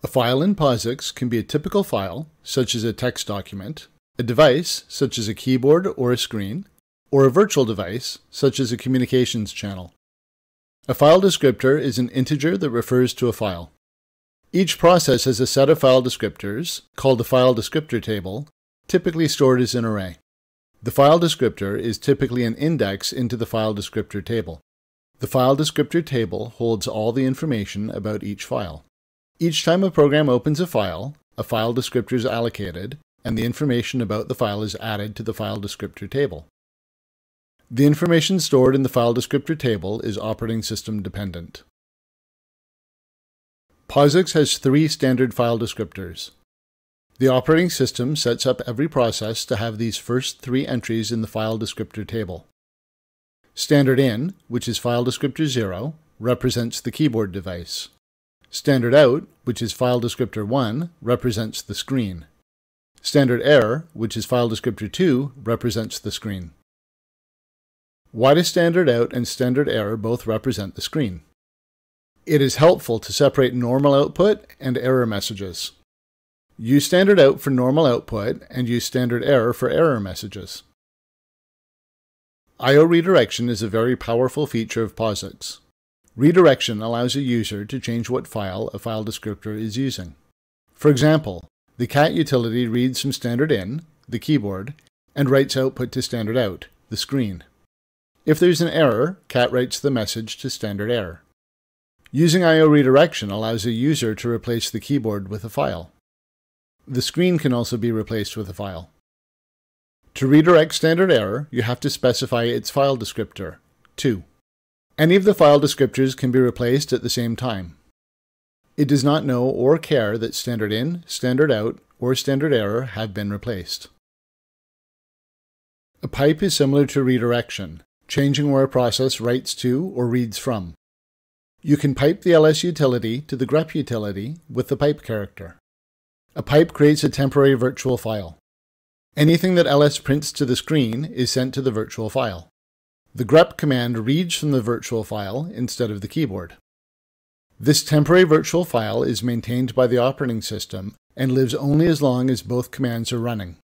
A file in POSIX can be a typical file, such as a text document, a device, such as a keyboard or a screen, or a virtual device, such as a communications channel. A file descriptor is an integer that refers to a file. Each process has a set of file descriptors, called a file descriptor table, typically stored as an array. The file descriptor is typically an index into the file descriptor table. The file descriptor table holds all the information about each file. Each time a program opens a file, a file descriptor is allocated, and the information about the file is added to the file descriptor table. The information stored in the file descriptor table is operating system dependent. POSIX has three standard file descriptors. The operating system sets up every process to have these first three entries in the file descriptor table. Standard in, which is file descriptor 0, represents the keyboard device. Standard out, which is file descriptor 1, represents the screen. Standard error, which is file descriptor 2, represents the screen. Why do standard out and standard error both represent the screen? It is helpful to separate normal output and error messages. Use standard out for normal output and use standard error for error messages. I.O. redirection is a very powerful feature of POSIX. Redirection allows a user to change what file a file descriptor is using. For example, the cat utility reads from standard in, the keyboard, and writes output to standard out, the screen. If there's an error, cat writes the message to standard error. Using I.O. redirection allows a user to replace the keyboard with a file. The screen can also be replaced with a file. To redirect standard error, you have to specify its file descriptor, 2. Any of the file descriptors can be replaced at the same time. It does not know or care that standard in, standard out, or standard error have been replaced. A pipe is similar to redirection, changing where a process writes to or reads from. You can pipe the ls utility to the grep utility with the pipe character. A pipe creates a temporary virtual file. Anything that ls prints to the screen is sent to the virtual file. The grep command reads from the virtual file instead of the keyboard. This temporary virtual file is maintained by the operating system and lives only as long as both commands are running.